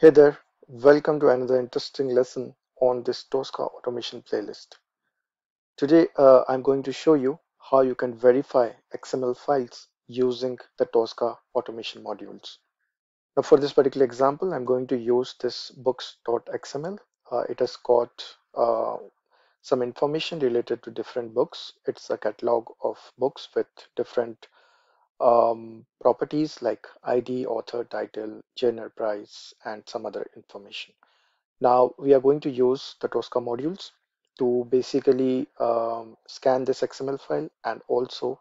Hey there, welcome to another interesting lesson on this Tosca automation playlist. Today uh, I'm going to show you how you can verify XML files using the Tosca automation modules. Now for this particular example, I'm going to use this books.xml. Uh, it has got uh, some information related to different books. It's a catalog of books with different um, properties like ID, author, title, genre, price, and some other information. Now we are going to use the Tosca modules to basically um, scan this XML file and also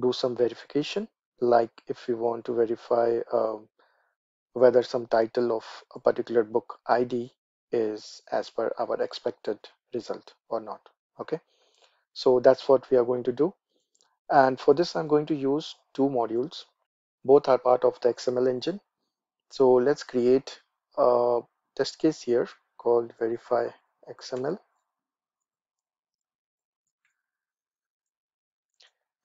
do some verification. Like if we want to verify um, whether some title of a particular book ID is as per our expected result or not okay? So that's what we are going to do and for this, I'm going to use two modules. Both are part of the XML engine. So let's create a test case here called verify XML.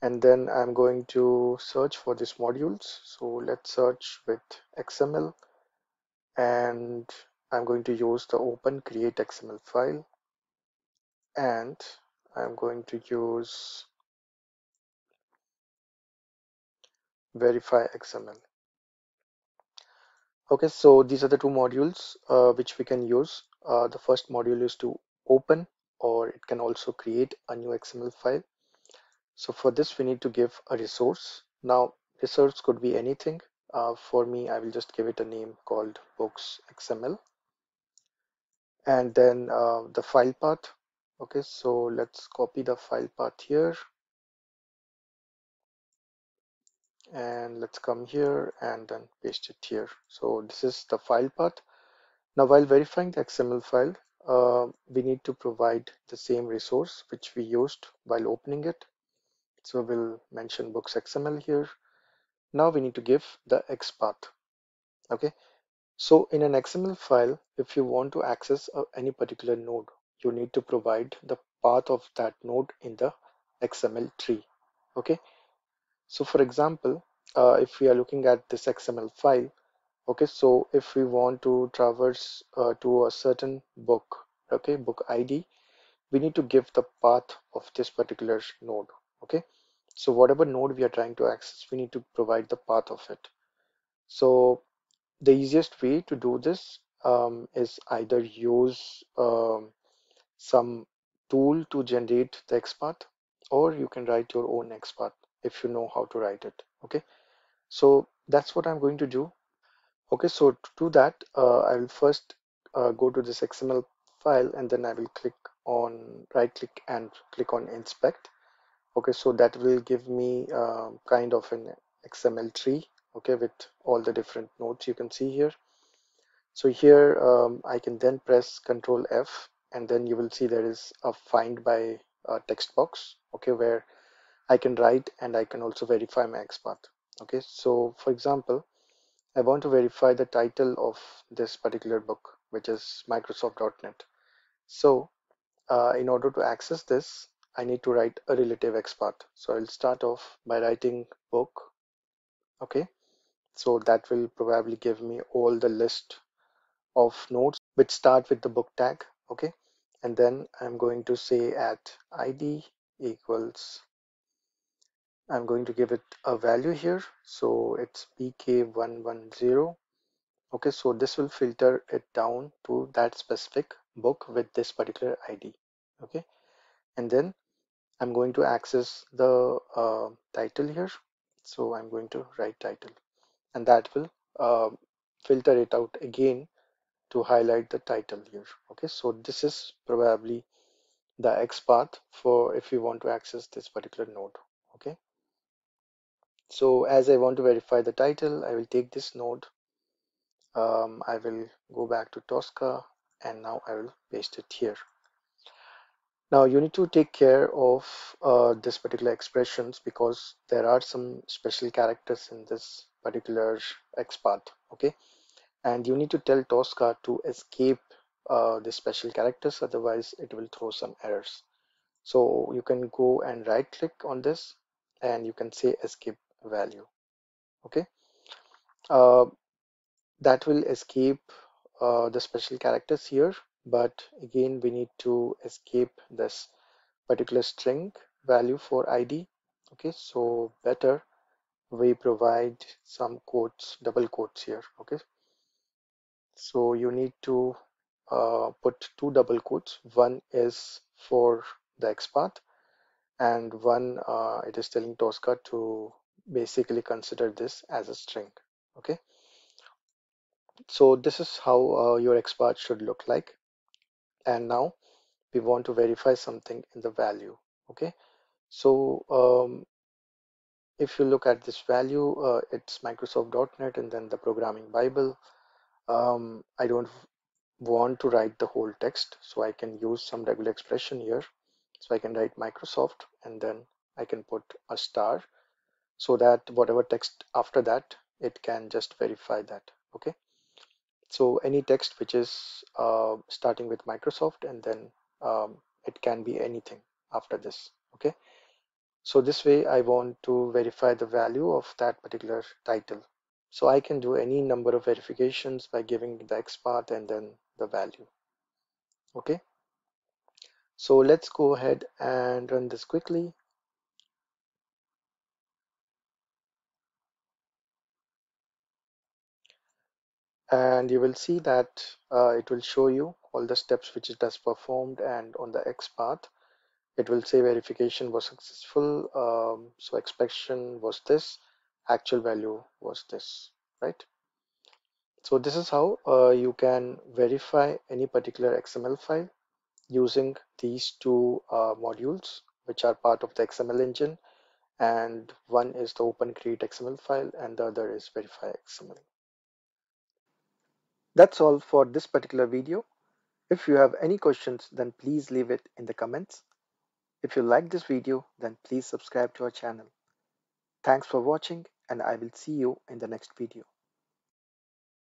And then I'm going to search for these modules. So let's search with XML and I'm going to use the open create XML file and I'm going to use verify XML. Okay, so these are the two modules uh, which we can use. Uh, the first module is to open or it can also create a new XML file. So for this we need to give a resource. Now resource could be anything. Uh, for me I will just give it a name called books XML and then uh, the file path. Okay, so let's copy the file path here and let's come here and then paste it here. So this is the file path. Now while verifying the XML file uh, we need to provide the same resource which we used while opening it. So we'll mention books XML here. Now we need to give the XPath okay? So in an XML file if you want to access uh, any particular node you need to provide the path of that node in the XML tree okay so for example, uh, if we are looking at this XML file, okay, so if we want to traverse uh, to a certain book, okay, book ID, we need to give the path of this particular node, okay. So whatever node we are trying to access, we need to provide the path of it. So the easiest way to do this um, is either use um, some tool to generate the XPath or you can write your own XPath if you know how to write it okay? So that's what I'm going to do. Okay so to do that uh, I will first uh, go to this XML file and then I will click on right click and click on inspect. Okay so that will give me uh, kind of an XML tree okay with all the different nodes you can see here. So here um, I can then press control F and then you will see there is a find by uh, text box okay where I can write and I can also verify my XPath. Okay, so for example, I want to verify the title of this particular book, which is Microsoft.NET. So uh, in order to access this, I need to write a relative XPath. So I'll start off by writing book. Okay, so that will probably give me all the list of nodes which start with the book tag. Okay, and then I'm going to say at ID equals I'm going to give it a value here. So it's bk110 okay so this will filter it down to that specific book with this particular ID okay and then I'm going to access the uh, title here. So I'm going to write title and that will uh, filter it out again to highlight the title here. Okay so this is probably the X path for if you want to access this particular node so as I want to verify the title I will take this node. Um, I will go back to Tosca and now I will paste it here. Now you need to take care of uh, this particular expressions because there are some special characters in this particular XPath okay? And you need to tell Tosca to escape uh, the special characters otherwise it will throw some errors. So you can go and right click on this and you can say escape value okay uh, that will escape uh, the special characters here, but again, we need to escape this particular string value for ID. Okay, so better we provide some quotes, double quotes here. Okay, so you need to uh, put two double quotes. One is for the XPath and one uh, it is telling Tosca to basically consider this as a string. Okay, so this is how uh, your XPath should look like. And now we want to verify something in the value. Okay, so um, if you look at this value, uh, it's Microsoft.NET and then the programming Bible. Um, I don't want to write the whole text, so I can use some regular expression here. So I can write Microsoft and then I can put a star so that whatever text after that, it can just verify that. Okay. So any text which is uh, starting with Microsoft and then um, it can be anything after this. Okay. So this way I want to verify the value of that particular title. So I can do any number of verifications by giving the XPath and then the value. Okay. So let's go ahead and run this quickly. And you will see that uh, it will show you all the steps which it has performed and on the X path it will say verification was successful um, so expectation was this actual value was this right so this is how uh, you can verify any particular XML file using these two uh, modules which are part of the XML engine and one is the open create XML file and the other is verify XML. That's all for this particular video. If you have any questions then please leave it in the comments. If you like this video, then please subscribe to our channel. Thanks for watching and I will see you in the next video.